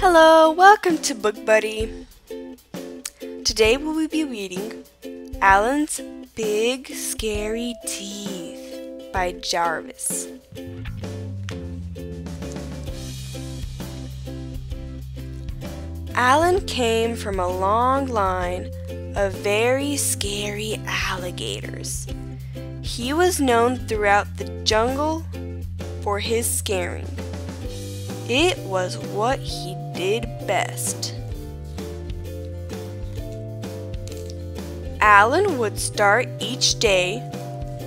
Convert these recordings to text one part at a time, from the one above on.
Hello, welcome to Book Buddy. Today we will be reading Alan's Big Scary Teeth by Jarvis. Alan came from a long line of very scary alligators. He was known throughout the jungle for his scaring. It was what he did best. Alan would start each day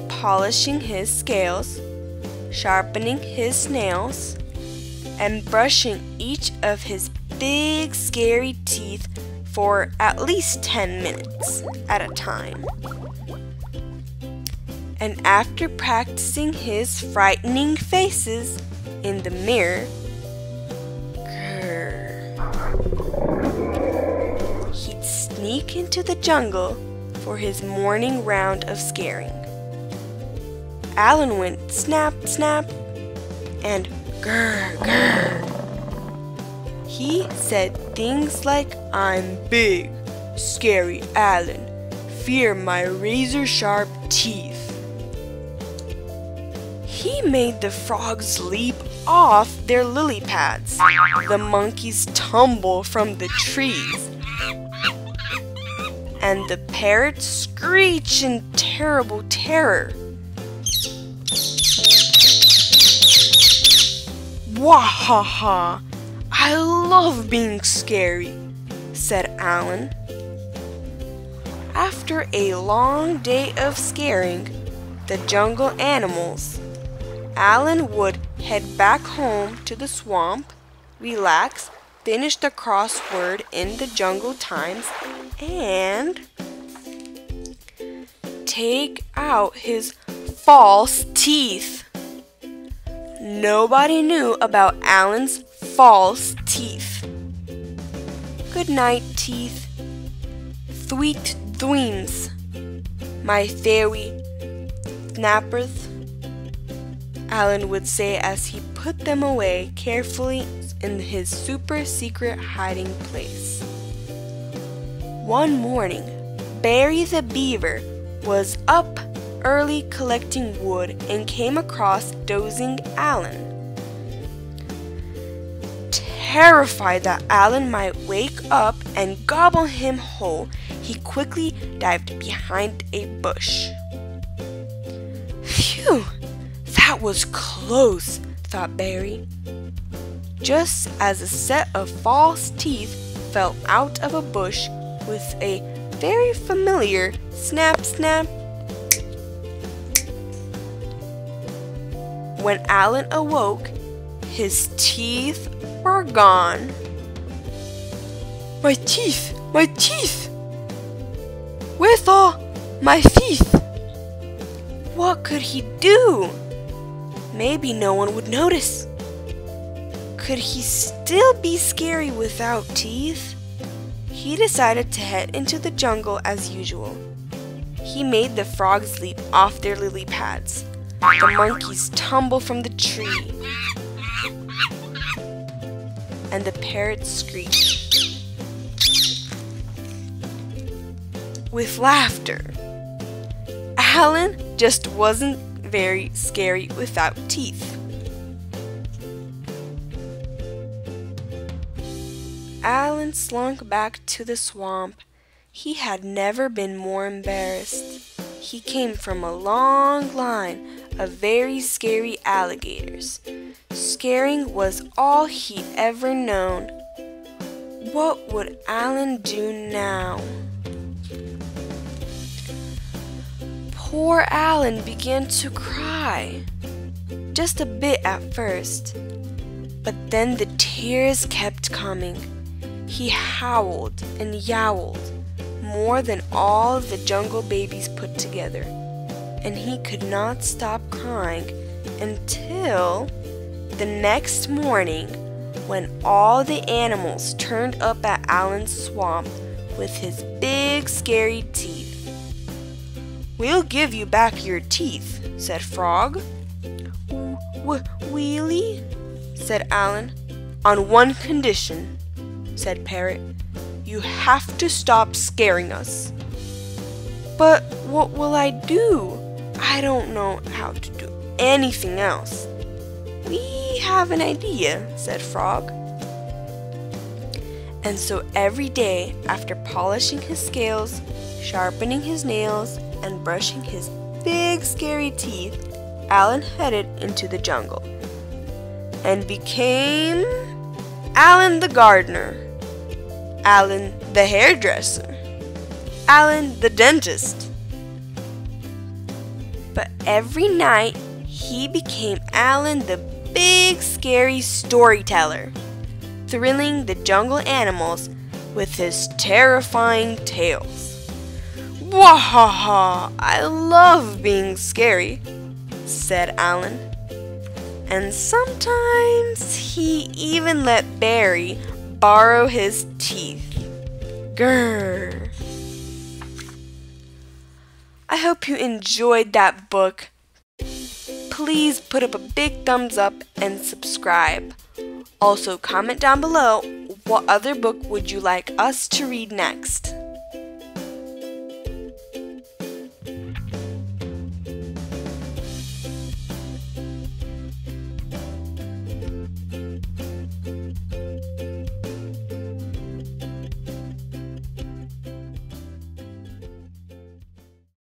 polishing his scales, sharpening his nails, and brushing each of his big scary teeth for at least 10 minutes at a time. And after practicing his frightening faces in the mirror, into the jungle for his morning round of scaring. Alan went snap, snap, and grrr, grrr. He said things like, I'm big, scary Alan, fear my razor sharp teeth. He made the frogs leap off their lily pads, the monkeys tumble from the trees, and the parrots screech in terrible terror. Wahaha! I love being scary, said Alan. After a long day of scaring the jungle animals, Alan would head back home to the swamp, relax, finish the crossword in the Jungle Times, and take out his false teeth. Nobody knew about Alan's false teeth. Good night, teeth. Sweet dreams, my fairy snappers. Alan would say as he put them away carefully in his super secret hiding place. One morning, Barry the Beaver was up early collecting wood and came across dozing Alan. Terrified that Alan might wake up and gobble him whole, he quickly dived behind a bush. Phew! That was close, thought Barry. Just as a set of false teeth fell out of a bush with a very familiar snap snap. When Alan awoke, his teeth were gone. My teeth! My teeth! Where's all my teeth? What could he do? Maybe no one would notice. Could he still be scary without teeth? He decided to head into the jungle as usual. He made the frogs leap off their lily pads. The monkeys tumble from the tree. And the parrots screech. With laughter. Alan just wasn't very scary without teeth. Alan slunk back to the swamp. He had never been more embarrassed. He came from a long line of very scary alligators. Scaring was all he'd ever known. What would Alan do now? Poor Alan began to cry. Just a bit at first. But then the tears kept coming. He howled and yowled more than all the jungle babies put together. And he could not stop crying until the next morning when all the animals turned up at Alan's swamp with his big scary teeth. We'll give you back your teeth, said Frog. W- really? said Alan, on one condition. Said Parrot. You have to stop scaring us. But what will I do? I don't know how to do anything else. We have an idea, said Frog. And so every day, after polishing his scales, sharpening his nails, and brushing his big scary teeth, Alan headed into the jungle and became Alan the gardener, Alan the hairdresser, Alan the dentist. But every night he became Alan the big scary storyteller, thrilling the jungle animals with his terrifying tales. Wahaha! I love being scary, said Alan. And sometimes he even let Barry borrow his teeth. Grrr. I hope you enjoyed that book. Please put up a big thumbs up and subscribe. Also, comment down below what other book would you like us to read next.